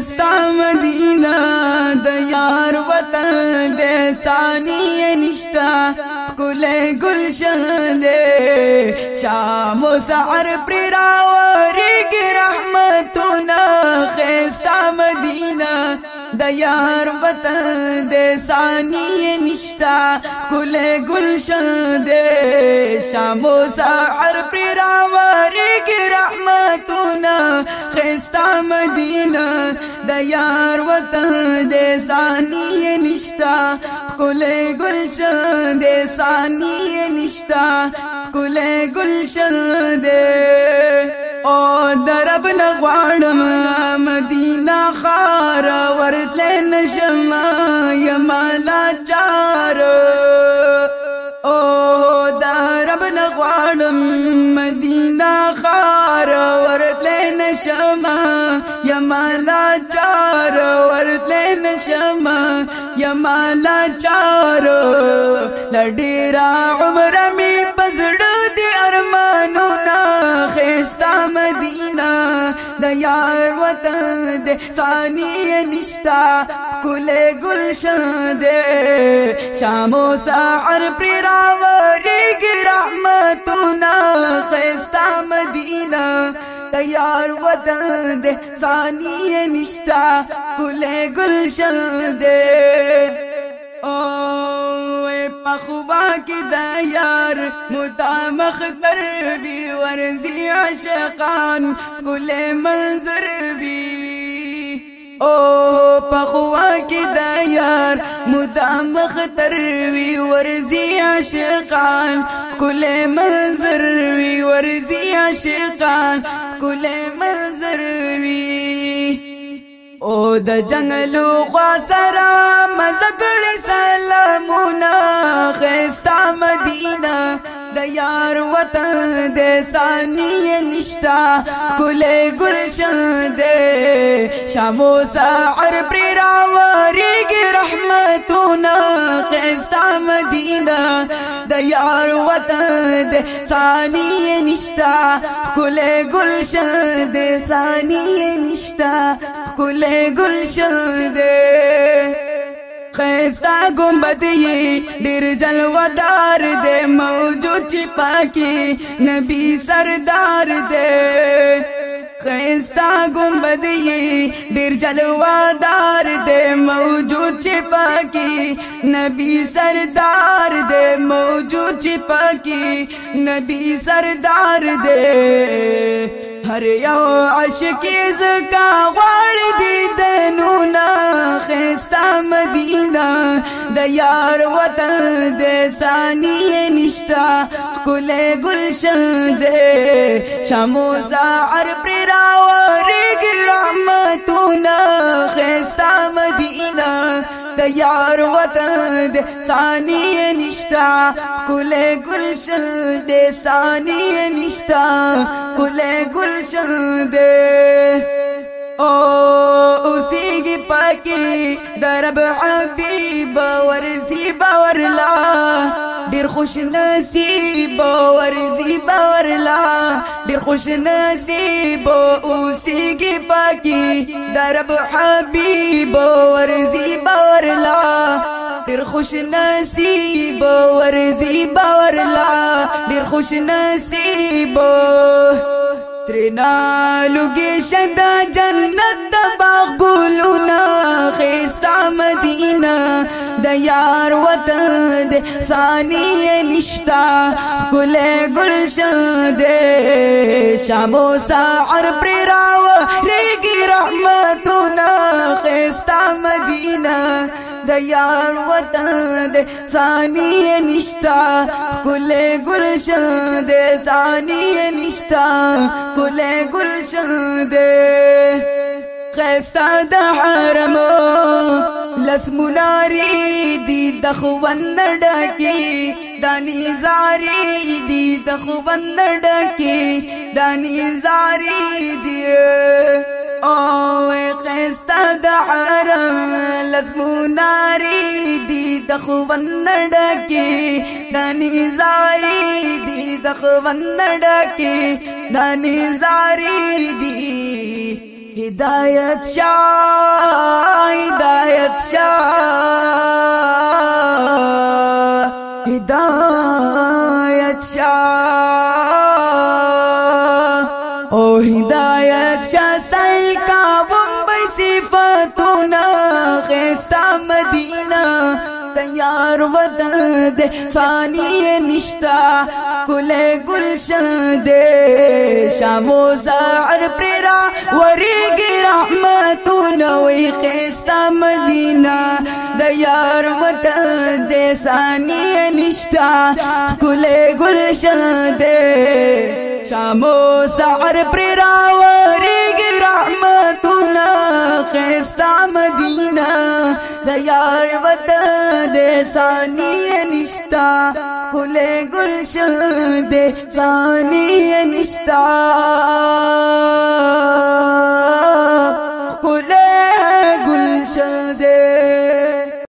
ستا مدینہ د یار وطن د ثانی نشتا کل گلشن دے شام و سحر پر راوری کی رحمتنا خیستا مدینہ د یار وطن د ثانی نشتا کل گلشن د شام او سحر پر راورګ رحمتونه خستا مدینه د یار وطن د ثانی نشتا کل گلشن د ثانی نشتا کل گلشن د او درب نه غواړم مدینه رتلی نشم یما لاچار او دا رب نغواړم مدینه خار ورتلی نشم یما لاچار ورتلی نشم یما لاچار لډیرا یار وطن دې ثانیه نشتا کله گلشن دې شامو سحر پر راوړي رحمتونه خستا مدینه تیار وطن دې ثانیه نشتا کله گلشن دې مخوا کی دا یار مدام خبر بی ورزی عشقان کل منظر بی او پخوا کی دا یار مدام خطر وی ورزی عشقان کل منظر وی ورزی عشقان کل منظر وی او د جنگلو خوا سره وطن دې ثانیه نشتا کله گلشن دې شامو ساعر پر راوريږي رحمتونه قستا مدینه د یار وطن دې ثانیه نشتا کله گلشن دې ثانیه نشتا کله گلشن دې خیستا گمبتی ډیر جلودار دے موجود چی پاکی نبی سردار دے خیستا گمبتی ډیر جلودار دے موجود چی پاکی نبی سردار دے موجود چی پاکی نبی سردار دے ہر یو عشق زکا غوړ دی دے مدینہ د یار وطن د ثانیه نشتا کول گلشن د شمو زار پر راوري رحمتونه خستا مدینہ د یار وطن د ثانیه نشتا کول گلشن د ثانیه نشتا کول گلشن د او اوسیږي پاکي درب حبيب ورزي باور لا ډیر خوش نصیب ورزي باور لا ډیر خوش نصیب اوسیږي پاکي درب حبيب ورزي باور لا ډیر خوش نصیب ورزي باور لا ډیر خوش نصیب ترینا لګي شدا جنت د باغ ګلونه خيستا مدینه د یار وطن د ثانیه نشتا ګل گلشن د شامو سحر پر راو ریګي رحمتونه خيستا مدینه د یار وطن دې ثاني نشتا کل گلشن دې ثاني نشتا کل گلشن دې خستا د حرمو لس مناری دی د خوندر ډکی دانی زاری دی د خوندر ډکی دانی زاری دی موناری دی د خوند کی دانی زاری دی د خوند کی دانی زاری دی ہدایت شاہ ہدایت شاہ ہدایت شاہ او ہدایت شاہ سل کا بمبئی صفتوں خيستا مدينة تيار وطن دي فاني نشتا كل گلشن دے شام و زہر وريق وریگ رحمتون وی خستا مدینہ دیار وطن دي ثانی نشتا كل گلشن دے شام و زہر وريق وریگ مدینہ خستا مدینہ د یار وطن د ثانی نشتا کله گلشن د ثانی نشتا